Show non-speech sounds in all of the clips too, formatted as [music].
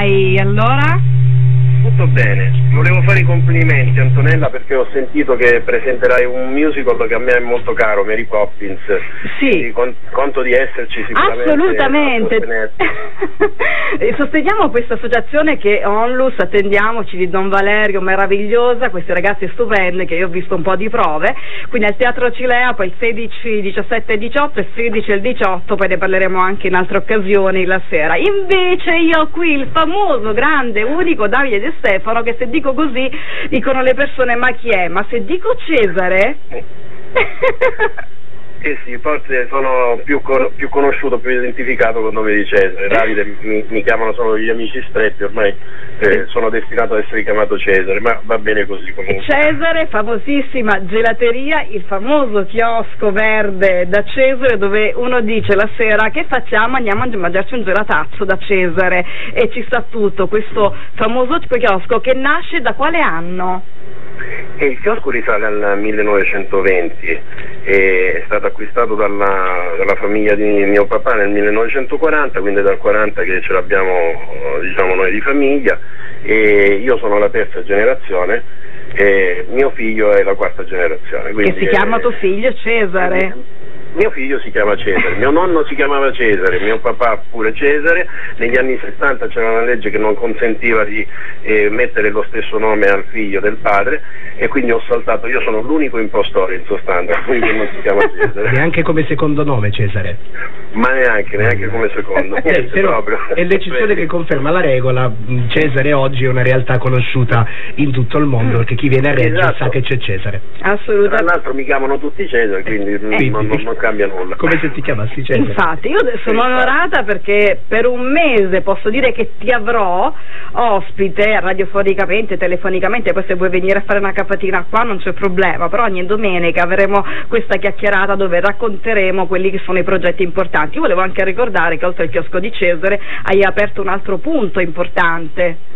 stai allora? Tutto bene, volevo fare i complimenti Antonella perché ho sentito che presenterai un musical che a me è molto caro, Mary Poppins. Sì. Con, conto di esserci sicuramente. Assolutamente. [laughs] Sosteniamo questa associazione che Onlus, attendiamoci di Don Valerio, meravigliosa, queste ragazze stupende che io ho visto un po' di prove, quindi al Teatro Cilea poi il 16, 17 e 18 e 16 e il 18, poi ne parleremo anche in altre occasioni la sera. Invece io ho qui il famoso, grande, unico Davide De Stefano che se dico così dicono le persone ma chi è? Ma se dico Cesare... [laughs] Eh sì, forse sono più, con, più, conosciuto, più identificato con il nome di Cesare. Davide mi, mi chiamano solo gli amici stretti, ormai eh, sono destinato ad essere chiamato Cesare, ma va bene così comunque. Cesare, famosissima gelateria, il famoso chiosco verde da Cesare dove uno dice la sera che facciamo? Andiamo a mangiarci un gelatazzo da Cesare e ci sta tutto, questo famoso chiosco che nasce da quale anno? E il chiosco risale al 1920, è stato acquistato dalla, dalla, famiglia di mio papà nel 1940, quindi dal 40 che ce l'abbiamo diciamo, noi di famiglia e io sono la terza generazione e mio figlio è la quarta generazione. Che si chiama tuo figlio Cesare? Mio figlio si chiama Cesare, mio nonno si chiamava Cesare, mio papà pure Cesare, negli anni 70 c'era una legge che non consentiva di eh, mettere lo stesso nome al figlio del padre e quindi ho saltato, io sono l'unico impostore in sostanza, [laughs] quindi non si chiama Cesare. Neanche come secondo nome Cesare? Ma neanche, neanche come secondo. Eh, però è l'eccezione che conferma la regola, Cesare oggi è una realtà conosciuta in tutto il mondo, perché chi viene a Reggio esatto. sa che c'è Cesare. Assolutamente. Tra l'altro mi chiamano tutti Cesare, quindi, eh, non, non, non cambia nulla. Come se ti chiamassi Cesare. Infatti, io sono onorata perché per un mese posso dire che ti avrò ospite radiofonicamente, telefonicamente, poi se vuoi venire a fare una capatina qua non c'è problema, però ogni domenica avremo questa chiacchierata dove racconteremo quelli che sono i progetti importanti. Io volevo anche ricordare che oltre al chiosco di Cesare hai aperto un altro punto importante.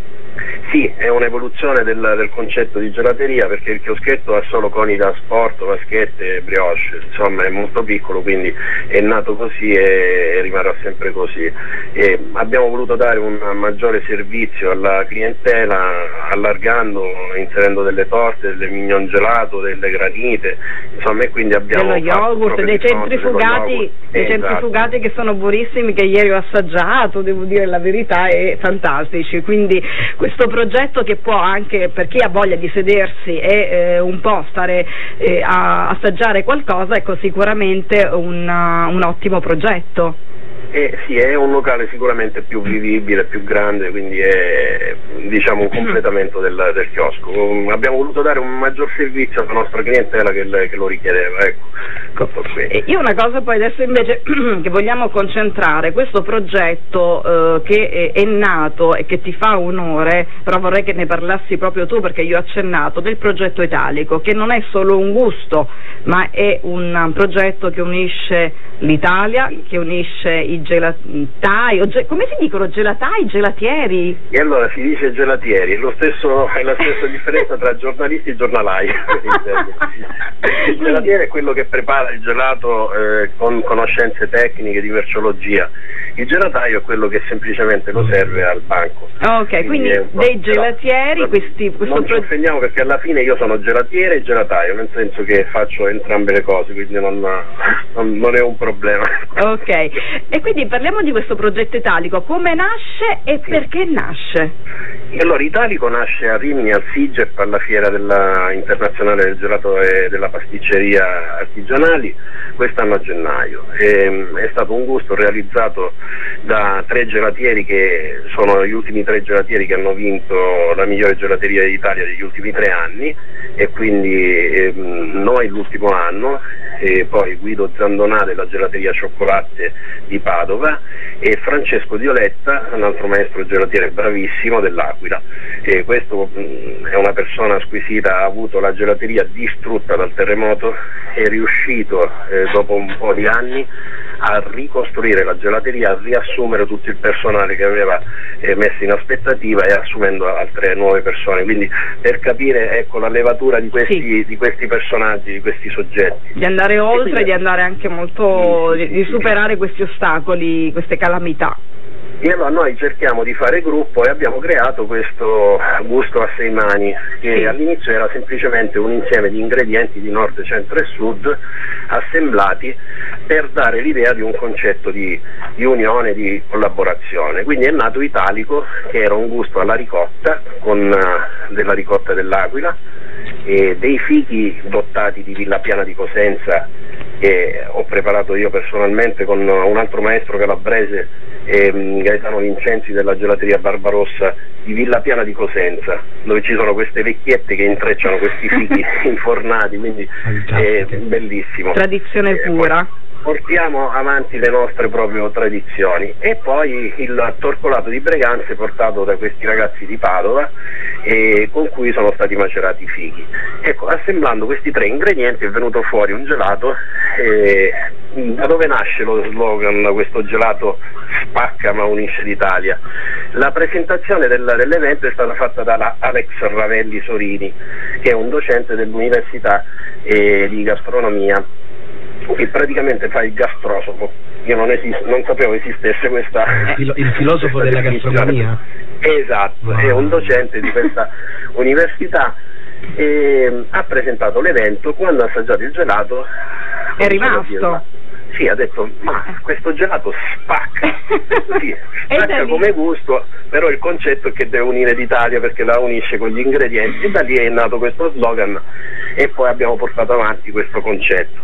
Sì, è un'evoluzione del, del, concetto di gelateria perché il chioschetto ha solo coni da sport, vaschette e brioche, insomma è molto piccolo quindi è nato così e, rimarrà sempre così. E abbiamo voluto dare un maggiore servizio alla clientela allargando, inserendo delle torte, delle mignon gelato, delle granite, insomma e quindi abbiamo... Dello yogurt, dei centrifugati, dei esatto. centrifugati che sono buonissimi che ieri ho assaggiato, devo dire la verità, e fantastici, quindi questo progetto che può anche per chi ha voglia di sedersi e eh, un po' stare eh, a assaggiare qualcosa, ecco sicuramente un, uh, un ottimo progetto. Eh, sì, è un locale sicuramente più vivibile, più grande, quindi è diciamo, un completamento del, del chiosco. Abbiamo voluto dare un maggior servizio alla nostra clientela che, che lo richiedeva. Ecco. Io una cosa poi adesso invece [clears throat] che vogliamo concentrare, questo progetto eh, che è, è, nato e che ti fa onore, però vorrei che ne parlassi proprio tu perché io ho accennato, del progetto italico, che non è solo un gusto, ma è un progetto che unisce l'Italia, che unisce i gelatai, ge come si dicono gelatai, gelatieri? E allora si dice gelatieri, lo stesso, è la stessa differenza tra giornalisti e giornalai. il gelatiere è quello che prepara il gelato eh, con conoscenze tecniche di merciologia il gelataio è quello che semplicemente lo serve al banco. Ok, quindi, quindi dei gelatieri, però, questi, questo non ci offendiamo perché alla fine io sono gelatiere e gelataio, nel senso che faccio entrambe le cose, quindi non, non, non è un problema. Ok, e quindi parliamo di questo progetto italico, come nasce e sì. perché nasce? Allora, Italico nasce a Rimini al SIGEP, alla fiera della, internazionale del gelato e della pasticceria artigianali, quest'anno a gennaio. E, ehm, è stato un gusto realizzato da tre gelatieri che sono gli ultimi tre gelatieri che hanno vinto la migliore gelateria d'Italia degli ultimi tre anni e quindi ehm, noi l'ultimo anno e poi Guido Zandonà della gelateria Cioccolatte di Padova e Francesco Dioletta, un altro maestro gelatiere bravissimo dell'Aquila. E questo mh, mm, è una persona squisita, ha avuto la gelateria distrutta dal terremoto, è riuscito eh, dopo un po' di anni a ricostruire la gelateria, a riassumere tutto il personale che aveva eh, messo in aspettativa e assumendo altre nuove persone. Quindi per capire ecco, la levatura di questi, sì. di questi, personaggi, di questi soggetti. Di andare oltre, quindi... di andare anche molto, di, di superare questi ostacoli, queste calamità. E allora noi cerchiamo di fare gruppo e abbiamo creato questo gusto a sei mani, che sì. all'inizio era semplicemente un insieme di ingredienti di nord, centro e sud assemblati per dare l'idea di un concetto di, di unione, di collaborazione. Quindi è nato Italico, che era un gusto alla ricotta, con uh, della ricotta dell'Aquila, e dei fichi dotati di Villa Piana di Cosenza che ho preparato io personalmente con un altro maestro calabrese ehm, Gaetano Vincenzi della gelateria Barbarossa di Villa Piana di Cosenza dove ci sono queste vecchiette che intrecciano questi fichi [laughs] infornati quindi è bellissimo. Tradizione eh, pura portiamo avanti le nostre proprie tradizioni e poi il torcolato di Breganze portato da questi ragazzi di Padova eh, con cui sono stati macerati i fichi. Ecco, assemblando questi tre ingredienti è venuto fuori un gelato eh, da dove nasce lo slogan questo gelato spacca ma unisce l'Italia? La presentazione del, dell'evento è stata fatta da Alex Ravelli Sorini che è un docente dell'Università eh, di Gastronomia che praticamente fa il gastrosofo. Io non, esiste, non sapevo esistesse questa... Il, il filosofo questa della gastronomia? Esatto, wow. è un docente di questa [laughs] università e ha presentato l'evento, quando ha assaggiato il gelato è rimasto sì, ha detto, ma questo gelato spacca, sì, [laughs] spacca come gusto, però il concetto è che deve unire l'Italia perché la unisce con gli ingredienti da lì è nato questo slogan e poi abbiamo portato avanti questo concetto.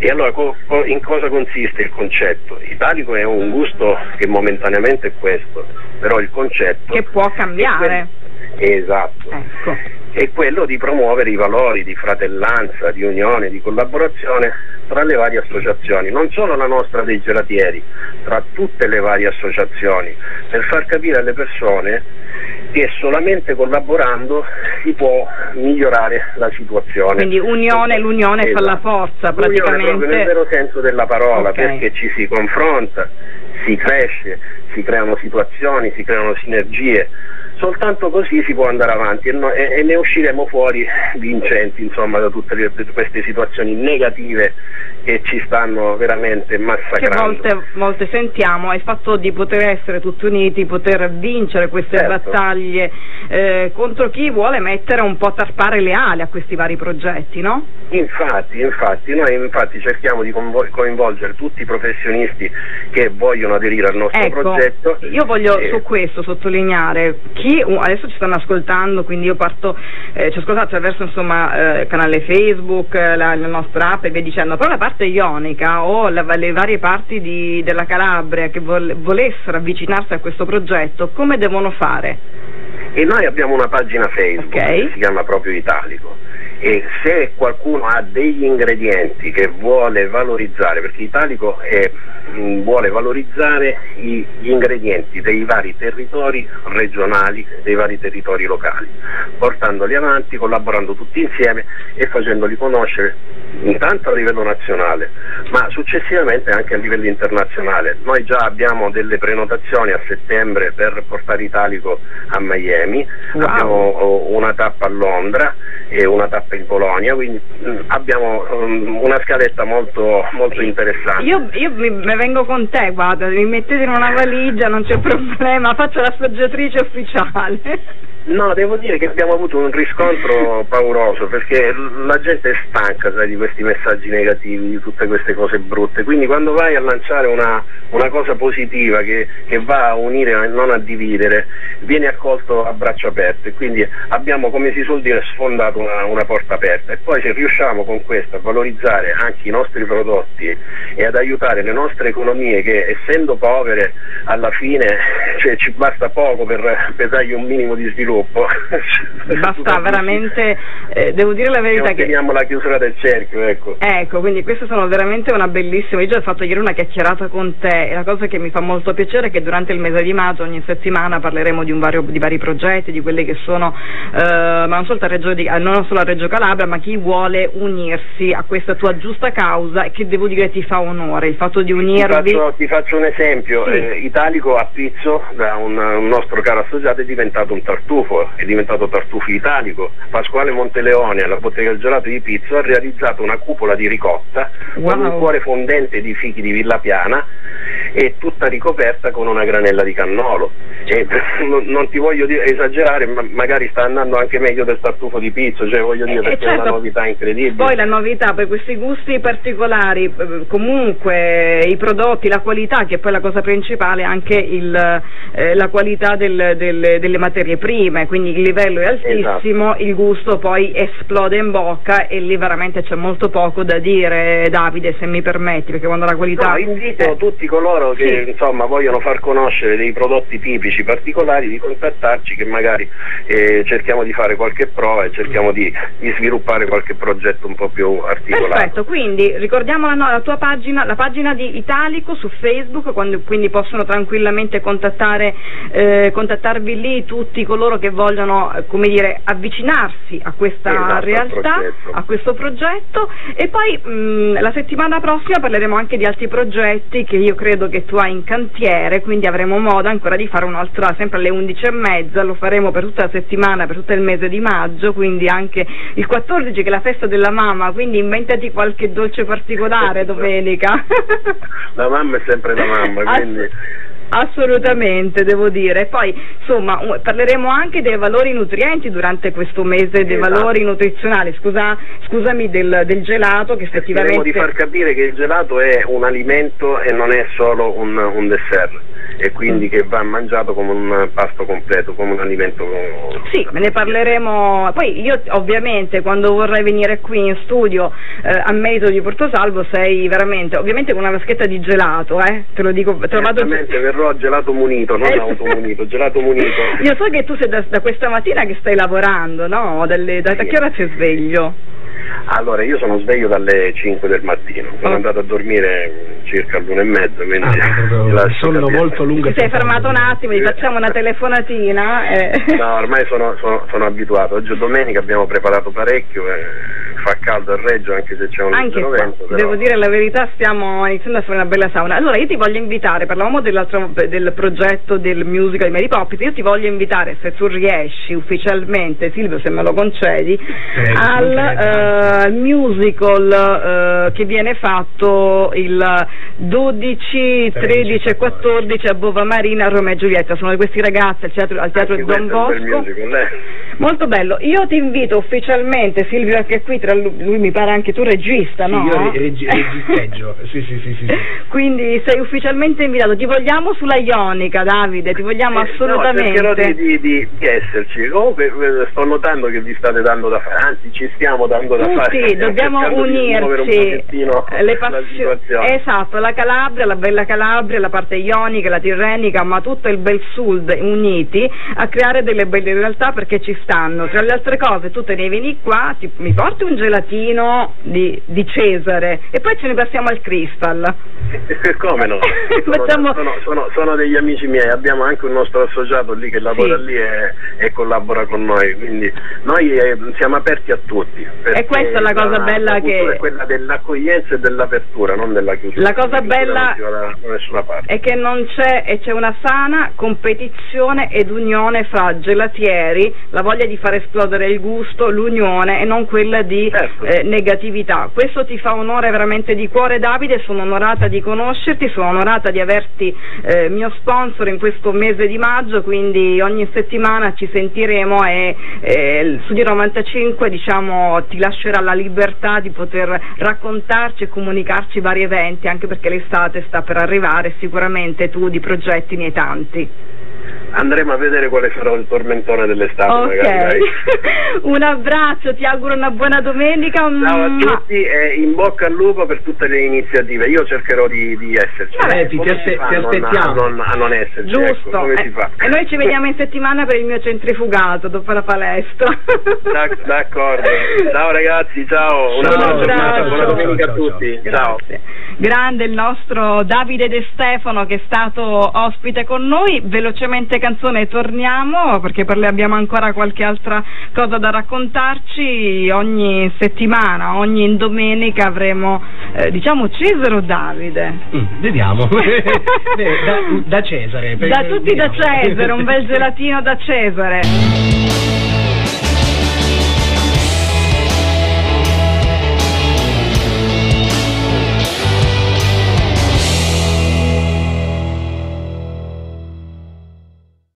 E allora co- co- in cosa consiste il concetto? Italico è un gusto che momentaneamente è questo, però il concetto... Che può cambiare. Esatto. Ecco è quello di promuovere i valori di fratellanza, di unione, di collaborazione tra le varie associazioni, non solo la nostra dei gelatieri, tra tutte le varie associazioni, per far capire alle persone che solamente collaborando si può migliorare la situazione. Quindi unione, l'unione esatto. fa la forza praticamente. L'unione proprio nel vero senso della parola, okay. perché ci si confronta, si cresce, si creano situazioni, si creano sinergie soltanto così si può andare avanti e, no, e, e ne usciremo fuori vincenti insomma, da tutte le, queste situazioni negative che ci stanno veramente massacrando. Che molte, molte sentiamo, è il fatto di poter essere tutti uniti, poter vincere queste certo. battaglie eh, contro chi vuole mettere un po' a tarpare le ali a questi vari progetti, no? Infatti, infatti, noi infatti cerchiamo di coinvolgere tutti i professionisti che vogliono aderire al nostro ecco, progetto. Io voglio e... su questo sottolineare chi adesso ci stanno ascoltando, quindi io parto, eh, ci ho ascoltato attraverso insomma eh, canale Facebook, la, la nostra app e via dicendo, però la parte parte ionica o la, le varie parti di, della Calabria che vol, volessero avvicinarsi a questo progetto, come devono fare? E noi abbiamo una pagina Facebook okay. che si chiama proprio Italico e se qualcuno ha degli ingredienti che vuole valorizzare, perché Italico è, mh, vuole valorizzare i, gli ingredienti dei vari territori regionali, dei vari territori locali, portandoli avanti, collaborando tutti insieme e facendoli conoscere intanto a livello nazionale, ma successivamente anche a livello internazionale. Noi già abbiamo delle prenotazioni a settembre per portare Italico a Miami, wow. abbiamo oh, una tappa a Londra e una tappa in Polonia, quindi mm, abbiamo um, una scaletta molto, molto interessante. Io, io mi, mi, vengo con te, guarda, mi mettete in una valigia, non c'è problema, faccio la l'assaggiatrice ufficiale. No, devo dire che abbiamo avuto un riscontro pauroso perché la gente è stanca sai, di questi messaggi negativi, di tutte queste cose brutte, quindi quando vai a lanciare una, una cosa positiva che, che, va a unire e non a dividere, viene accolto a braccia aperte, quindi abbiamo, come si suol dire, sfondato una, una porta aperta. E poi se riusciamo con questo a valorizzare anche i nostri prodotti e ad aiutare le nostre economie che essendo povere alla fine [laughs] cioè, ci basta poco per, per dargli un minimo di sviluppo, sviluppo. [laughs] Basta veramente, eh, devo dire la verità che... Teniamo la chiusura del cerchio, ecco. Ecco, quindi queste sono veramente una bellissima, io già ho fatto ieri una chiacchierata con te e la cosa che mi fa molto piacere è che durante il mese di maggio ogni settimana parleremo di, vario, di vari progetti, di quelli che sono, eh, ma non solo, a Reggio, non solo a Reggio Calabria, ma chi vuole unirsi a questa tua giusta causa e che devo dire ti fa onore, il fatto di unirvi... Ti faccio, ti faccio un esempio, sì. eh, Italico a Pizzo, da un, un nostro caro associato, è diventato un tartufo tartufo è diventato tartufo italico, Pasquale Monteleone alla bottega del gelato di Pizzo ha realizzato una cupola di ricotta wow. con un cuore fondente di fichi di Villa Piana e tutta ricoperta con una granella di cannolo. E, [laughs] non, non, ti voglio dire, esagerare, ma magari sta andando anche meglio del tartufo di Pizzo, cioè voglio dire eh, perché certo, è una certo. novità incredibile. Poi la novità per questi gusti particolari, eh, comunque i prodotti, la qualità, che è poi la cosa principale, anche il, eh, la qualità del, del, delle materie prime, quindi il livello è altissimo, esatto. il gusto poi esplode in bocca e lì veramente c'è molto poco da dire, Davide, se mi permetti, perché quando la qualità... No, invito tutti coloro che sì. insomma, vogliono far conoscere dei prodotti tipici particolari di contattarci che magari eh, cerchiamo di fare qualche prova e cerchiamo di, di, sviluppare qualche progetto un po' più articolato. Perfetto, quindi ricordiamo la, no, la tua pagina, la pagina di Italico su Facebook, quando, quindi possono tranquillamente contattare, eh, contattarvi lì tutti coloro che vogliono come dire, avvicinarsi a questa esatto, realtà, a questo progetto e poi mh, la settimana prossima parleremo anche di altri progetti che io credo che tu hai in cantiere, quindi avremo modo ancora di fare un'altra, sempre alle 11 e mezza, lo faremo per tutta la settimana, per tutto il mese di maggio, quindi anche il 14 che è la festa della mamma, quindi inventati qualche dolce particolare domenica. la mamma è sempre la mamma, [laughs] quindi... Assolutamente, devo dire. Poi, insomma, parleremo anche dei valori nutrienti durante questo mese, dei esatto. valori nutrizionali. Scusa, scusami del, del, gelato che effettivamente... Cercheremo di far capire che il gelato è un alimento e non è solo un, un dessert e quindi mm. che va mangiato come un pasto completo, come un alimento. Sì, me ne parleremo. Poi io ovviamente quando vorrai venire qui in studio eh, a merito di Portosalvo sei veramente, ovviamente con una vaschetta di gelato, eh, te lo dico, te lo vado verrò gelato munito, non eh, automunito, gelato munito. [laughs] Io so che tu sei da, da questa mattina che stai lavorando, no? Dalle, da, da che ora sei sveglio? Allora, io sono sveglio dalle 5 del mattino, sono oh. andato a dormire circa all'una e mezza, quindi ah, sonno molto lungo. Ti sei fermato un attimo, gli facciamo una telefonatina. E... No, ormai sono, sono, sono, abituato, oggi è domenica abbiamo preparato parecchio, eh, fa caldo a Reggio anche se c'è un anche vento. Però... Devo dire la verità, stiamo iniziando a fare una bella sauna. Allora io ti voglio invitare, parlavamo del progetto del musical di Mary Poppins, io ti voglio invitare, se tu riesci ufficialmente, Silvio se me lo concedi, eh, al uh, musical uh, che viene fatto il 12, 13 e 14 a Bova Marina a Roma e Giulietta. Sono questi ragazzi al teatro, al teatro Don Bosco. Eh. Molto bello. Io ti invito ufficialmente, Silvio anche qui, tra lui, mi pare anche tu regista, sì, no? Io [laughs] reg registeggio, sì, sì, sì, sì, Quindi sei ufficialmente invitato. Ti vogliamo sulla Ionica, Davide, ti vogliamo eh, assolutamente. No, cercherò di, di, di, esserci. Comunque sto notando che vi state dando da fare, anzi ci stiamo dando da fare sì, dobbiamo unirci. Le passioni. Esatto, la Calabria, la bella Calabria, la parte ionica, la tirrenica, ma tutto il bel sud uniti a creare delle belle realtà perché ci stanno. Tra le altre cose, tu te ne vieni qua, ti, mi porti un gelatino di, di, Cesare e poi ce ne passiamo al Crystal. Come no? [laughs] Facciamo... sono, sono, sono, degli amici miei, abbiamo anche un nostro associato lì che lavora sì. lì e, e, collabora con noi, quindi noi eh, siamo aperti a tutti. E questa è la cosa bella la che... è quella dell'accoglienza e dell'apertura, non della chiusura. La cosa bella è che non c'è e c'è una sana competizione ed unione fra gelatieri, la voglia di far esplodere il gusto, l'unione e non quella di certo. eh, negatività. Questo ti fa onore veramente di cuore Davide, sono onorata di conoscerti, sono onorata di averti eh, mio sponsor in questo mese di maggio, quindi ogni settimana ci sentiremo e eh, su di 95 diciamo, ti lascerà la libertà di poter raccontarci e comunicarci vari eventi, anche perché l'estate sta per arrivare, sicuramente tu di progetti ne hai tanti. Andremo a vedere quale sarà il tormentone dell'estate. Ok, magari, [laughs] un abbraccio, ti auguro una buona domenica. Ciao a tutti e in bocca al lupo per tutte le iniziative. Io cercherò di, di esserci. Vabbè, ti, ti, ti aspettiamo. A non, a non esserci. Giusto. Ecco, eh, e noi ci [laughs] vediamo in settimana per il mio centrifugato dopo la palestra. D'accordo. Ciao ragazzi, ciao. Una buona giornata, buona domenica ciao, a tutti. Ciao. Grande il nostro Davide De Stefano che è stato ospite con noi. Velocemente queste canzoni e torniamo perché per le abbiamo ancora qualche altra cosa da raccontarci. Ogni settimana, ogni domenica avremo, eh, diciamo, Cesare o Davide? Mm, vediamo. [laughs] da, da, Cesare. Da tutti vediamo. da Cesare, un bel [laughs] gelatino da Cesare.